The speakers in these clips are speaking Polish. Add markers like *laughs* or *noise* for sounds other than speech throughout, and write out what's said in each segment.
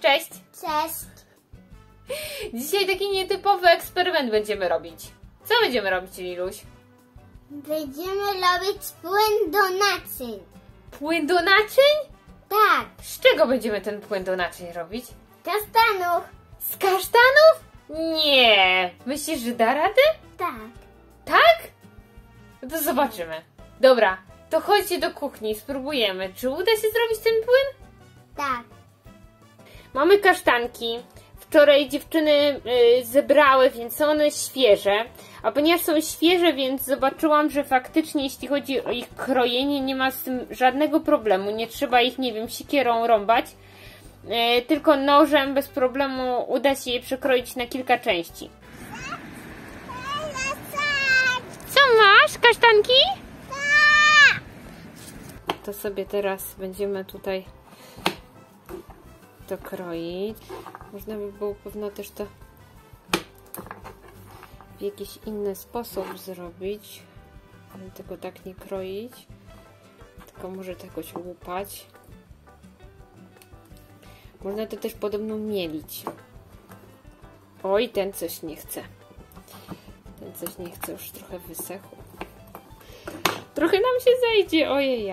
Cześć! Cześć. Dzisiaj taki nietypowy eksperyment będziemy robić. Co będziemy robić, Liluś? Będziemy robić płyn do naczyń. Płyn do naczyń? Tak, Z czego będziemy ten płyn do naczyń robić? kastanów. Z kasztanów? Nie! Myślisz, że da radę? Tak. Tak? No to zobaczymy. Dobra, to chodźcie do kuchni, spróbujemy. Czy uda się zrobić ten płyn? Tak. Mamy kasztanki. Wczoraj dziewczyny y, zebrały, więc są one świeże. A ponieważ są świeże, więc zobaczyłam, że faktycznie jeśli chodzi o ich krojenie, nie ma z tym żadnego problemu. Nie trzeba ich, nie wiem, sikierą rąbać. Y, tylko nożem bez problemu uda się je przekroić na kilka części. Co masz, kasztanki? To sobie teraz będziemy tutaj to kroić. Można by było pewno też to w jakiś inny sposób zrobić. Ale Tego tak nie kroić. Tylko może to jakoś łupać. Można to też podobno mielić. Oj, ten coś nie chce. Ten coś nie chce, już trochę wysechł. Trochę nam się zejdzie, ojej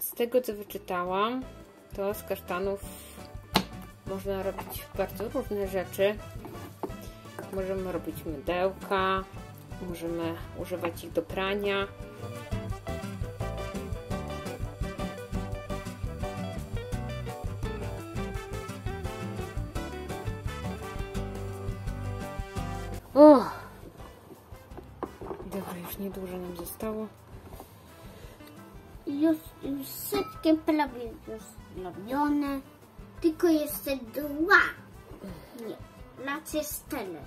Z tego co wyczytałam, to z kasztanów można robić bardzo różne rzeczy. Możemy robić mydełka, możemy używać ich do prania. Już zrobione. Tylko jeszcze dwa. Nie, raczej cztery.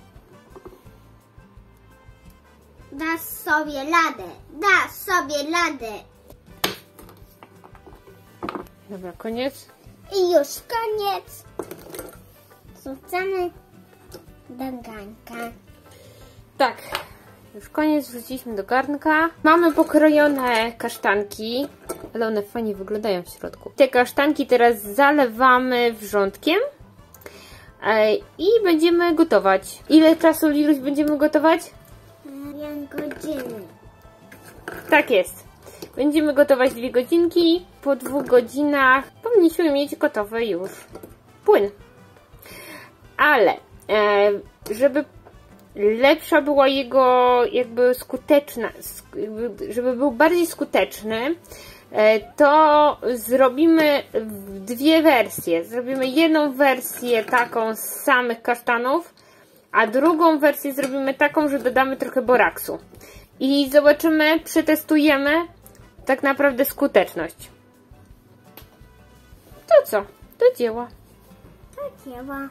Dasz sobie radę. Dasz sobie radę. Dobra, koniec. I już koniec. Wrzucamy do garnka. Tak, już koniec, wrzuciliśmy do garnka. Mamy pokrojone kasztanki, ale one fajnie wyglądają w środku. Te kasztanki teraz zalewamy wrzątkiem e, i będziemy gotować. Ile czasu, Liluś, będziemy gotować? Dwie godziny. Tak jest. Będziemy gotować dwie godzinki. Po dwóch godzinach powinniśmy mieć gotowy już płyn. Ale e, żeby lepsza była jego jakby skuteczna, żeby był bardziej skuteczny, e, to zrobimy dwie wersje. Zrobimy jedną wersję taką z samych kasztanów, a drugą wersję zrobimy taką, że dodamy trochę boraksu. I zobaczymy, przetestujemy tak naprawdę skuteczność. To co? Do dzieła. Tak dzieła.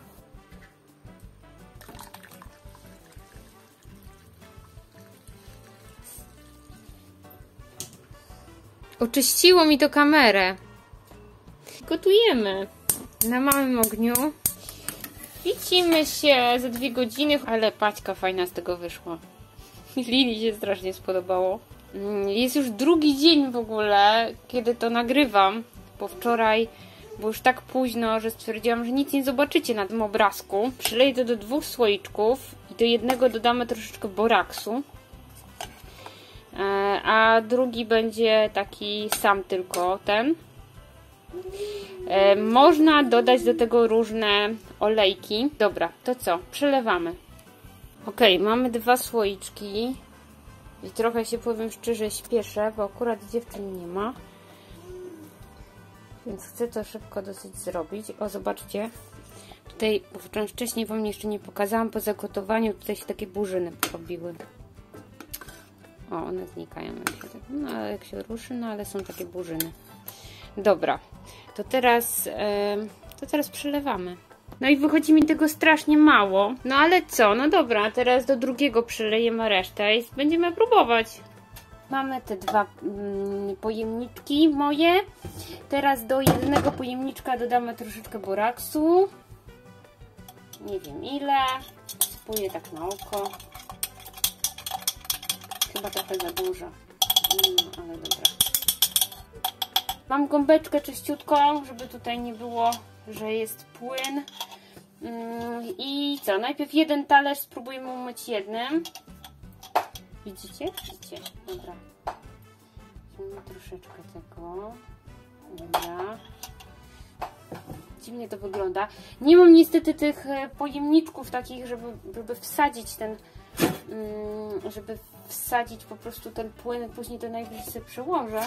Oczyściło mi to kamerę. Gotujemy na małym ogniu. Widzimy się za dwie godziny, ale paćka fajna z tego wyszła. *laughs* Lili się strasznie spodobało. Mm, Jest już drugi dzień w ogóle, kiedy to nagrywam, bo wczoraj było już tak późno, że stwierdziłam, że nic nie zobaczycie na tym obrazku. Przyleję to do dwóch słoiczków i do jednego dodamy troszeczkę boraksu. E, a drugi będzie taki sam tylko ten. E, Można dodać do tego różne olejki. Dobra, to co? Przelewamy. Ok, mamy dwa słoiczki. I trochę się powiem szczerze śpieszę, bo akurat dziewczyn nie ma. Więc chcę to szybko dosyć zrobić. O, zobaczcie. Tutaj wczoraj wcześniej Wam jeszcze nie pokazałam, po zagotowaniu tutaj się takie burzyny porobiły. O, one znikają. No, ale jak się ruszy, no ale są takie burzyny. Dobra, to teraz, to teraz przelewamy. No i wychodzi mi tego strasznie mało. No ale co? No dobra, teraz do drugiego przylejemy resztę i będziemy próbować. Mamy te dwa mm, pojemniczki moje. Teraz do jednego pojemniczka dodamy troszeczkę boraksu. Nie wiem ile. Spóję tak na oko. Chyba trochę za dużo. Mm, ale dobra. Mam gąbeczkę czyściutką, żeby tutaj nie było, że jest płyn. Mm, I co? Najpierw jeden talerz spróbujemy umyć jednym. Widzicie? Widzicie. Dobra. Weźmiemy troszeczkę tego. Dobra. Dziwnie to wygląda. Nie mam niestety tych e, pojemniczków takich, żeby, żeby wsadzić ten żeby wsadzić po prostu ten płyn, później to najwyżej sobie przełożę.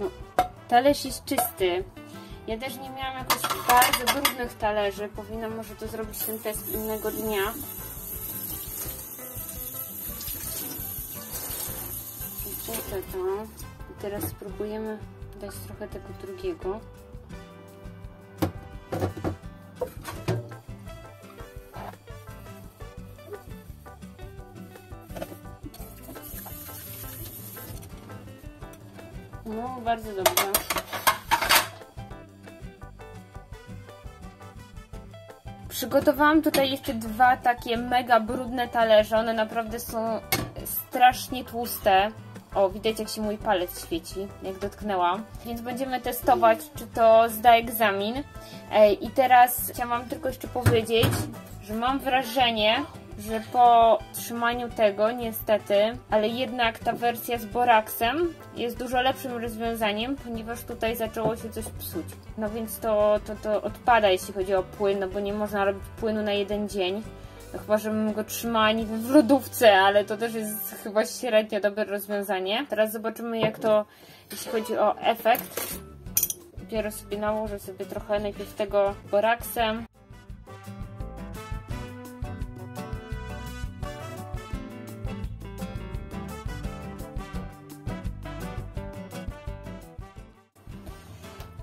No, talerz jest czysty. Ja też nie miałam jakoś bardzo brudnych talerzy. Powinnam może to zrobić ten test innego dnia. To. I teraz spróbujemy dać trochę tego drugiego. No, bardzo dobrze. Przygotowałam tutaj jeszcze dwa takie mega brudne talerze. One naprawdę są strasznie tłuste. O, widać jak się mój palec świeci, jak dotknęłam. Więc będziemy testować, czy to zda egzamin. I teraz chciałam tylko jeszcze powiedzieć, że mam wrażenie, że po trzymaniu tego, niestety, ale jednak ta wersja z boraksem jest dużo lepszym rozwiązaniem, ponieważ tutaj zaczęło się coś psuć. No więc to, to, to odpada, jeśli chodzi o płyn, no bo nie można robić płynu na jeden dzień. Chyba, żebym go trzymała nie w lodówce, ale to też jest chyba średnio dobre rozwiązanie. Teraz zobaczymy jak to, jeśli chodzi o efekt. Dopiero sobie nałożę sobie trochę najpierw tego boraksem.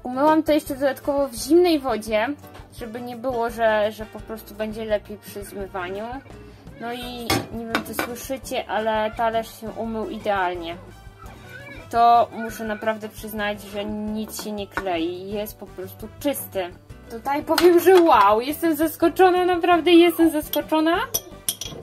Umyłam to jeszcze dodatkowo w zimnej wodzie, żeby nie było, że, że po prostu będzie lepiej przy zmywaniu. No i nie wiem czy słyszycie, ale talerz się umył idealnie. To muszę naprawdę przyznać, że nic się nie klei. Jest po prostu czysty. Tutaj powiem, że wow, jestem zaskoczona, naprawdę jestem zaskoczona.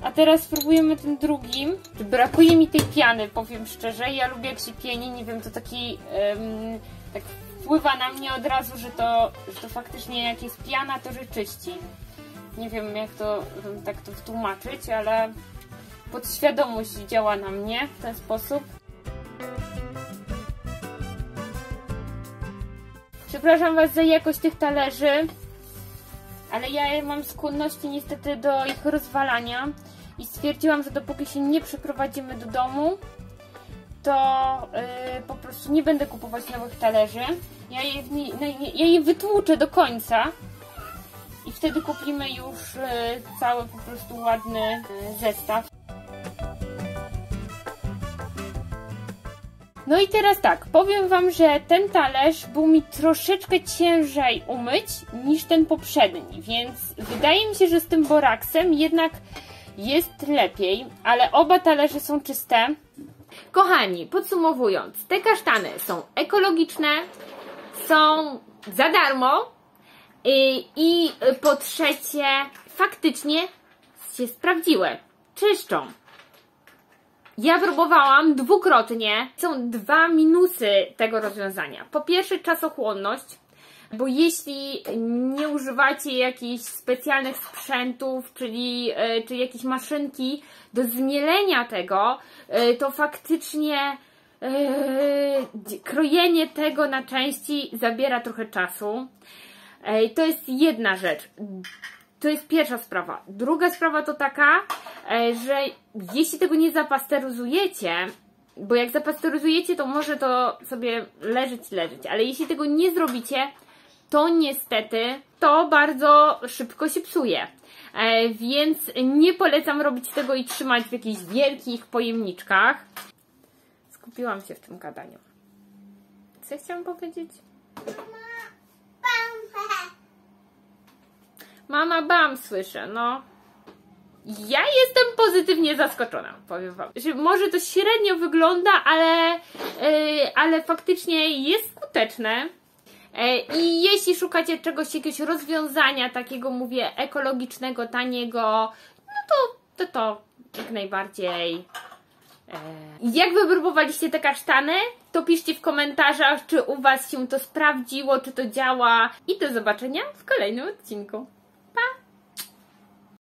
A teraz spróbujemy tym drugim. Brakuje mi tej piany, powiem szczerze. Ja lubię jak się pieni, nie wiem, to taki... Um, tak wpływa na mnie od razu, że to, że to faktycznie jak jest piana, to że czyści. Nie wiem jak to tak to wytłumaczyć, ale podświadomość działa na mnie w ten sposób. Przepraszam Was za jakość tych talerzy, ale ja mam skłonności niestety do ich rozwalania i stwierdziłam, że dopóki się nie przeprowadzimy do domu, to yy, po prostu nie będę kupować nowych talerzy. Ja je, ja je wytłuczę do końca i wtedy kupimy już yy, cały po prostu ładny yy, zestaw. No i teraz tak, powiem Wam, że ten talerz był mi troszeczkę ciężej umyć niż ten poprzedni, więc wydaje mi się, że z tym boraksem jednak jest lepiej, ale oba talerze są czyste. Kochani, podsumowując, te kasztany są ekologiczne, są za darmo i, i po trzecie faktycznie się sprawdziły. Czyszczą. Ja próbowałam dwukrotnie. Są dwa minusy tego rozwiązania. Po pierwsze czasochłonność, bo jeśli nie używacie jakichś specjalnych sprzętów, czyli e, czy jakiejś maszynki do zmielenia tego, e, to faktycznie e, krojenie tego na części zabiera trochę czasu. To jest jedna rzecz. To jest pierwsza sprawa. Druga sprawa to taka, że jeśli tego nie zapasteryzujecie, bo jak zapasteryzujecie, to może to sobie leżeć, leżeć, ale jeśli tego nie zrobicie, to niestety to bardzo szybko się psuje. E, więc nie polecam robić tego i trzymać w jakichś wielkich pojemniczkach. skupiłam się w tym gadaniu. Co chciałam powiedzieć? Mama bam słyszę, no. Ja jestem pozytywnie zaskoczona, powiem wam. Że może to średnio wygląda, ale, yy, ale faktycznie jest skuteczne. E, I jeśli szukacie czegoś, jakiegoś rozwiązania takiego, mówię, ekologicznego, taniego, no to to, to jak najbardziej. E, Jak wy próbowaliście te kasztany? To piszcie w komentarzach, czy u Was się to sprawdziło, czy to działa. I do zobaczenia w kolejnym odcinku.